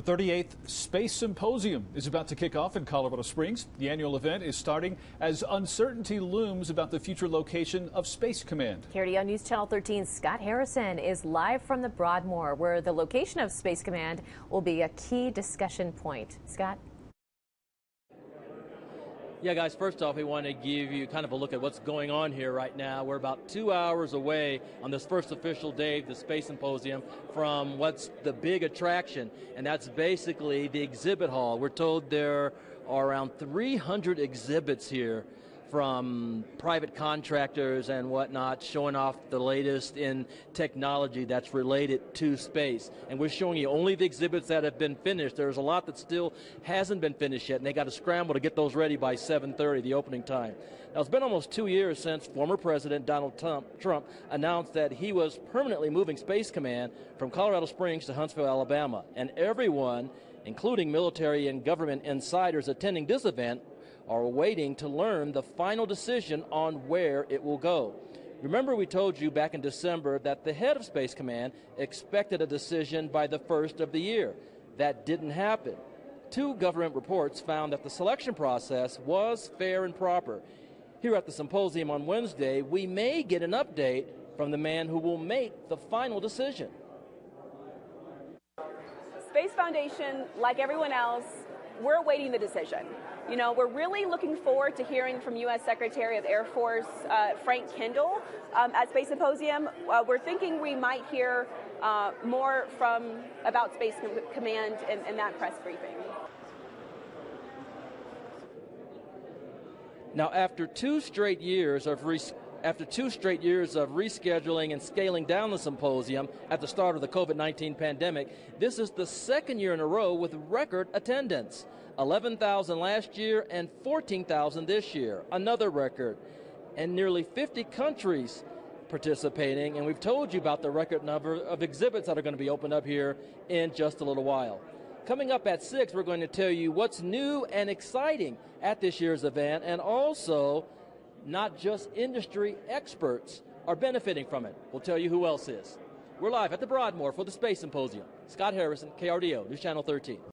The 38th Space Symposium is about to kick off in Colorado Springs. The annual event is starting as uncertainty looms about the future location of Space Command. KRDO News Channel 13 Scott Harrison is live from the Broadmoor, where the location of Space Command will be a key discussion point. Scott? Yeah, guys, first off, we want to give you kind of a look at what's going on here right now. We're about two hours away on this first official day of the Space Symposium from what's the big attraction, and that's basically the exhibit hall. We're told there are around 300 exhibits here from private contractors and whatnot, showing off the latest in technology that's related to space. And we're showing you only the exhibits that have been finished. There's a lot that still hasn't been finished yet, and they got to scramble to get those ready by 7:30, the opening time. Now it's been almost two years since former President Donald Trump announced that he was permanently moving Space Command from Colorado Springs to Huntsville, Alabama, and everyone including military and government insiders attending this event, are waiting to learn the final decision on where it will go. Remember, we told you back in December that the head of Space Command expected a decision by the first of the year. That didn't happen. Two government reports found that the selection process was fair and proper. Here at the symposium on Wednesday, we may get an update from the man who will make the final decision. Space Foundation, like everyone else, we're awaiting the decision. You know, we're really looking forward to hearing from U.S. Secretary of Air Force uh, Frank Kendall um, at Space Symposium. Uh, we're thinking we might hear uh, more from about Space Command in, in that press briefing. Now, after two straight years of after two straight years of rescheduling and scaling down the symposium at the start of the COVID 19 pandemic, this is the second year in a row with record attendance 11,000 last year and 14,000 this year, another record. And nearly 50 countries participating, and we've told you about the record number of exhibits that are going to be opened up here in just a little while. Coming up at 6, we're going to tell you what's new and exciting at this year's event, and also not just industry experts are benefiting from it. We'll tell you who else is. We're live at the Broadmoor for the Space Symposium. Scott Harrison, KRDO, News Channel 13.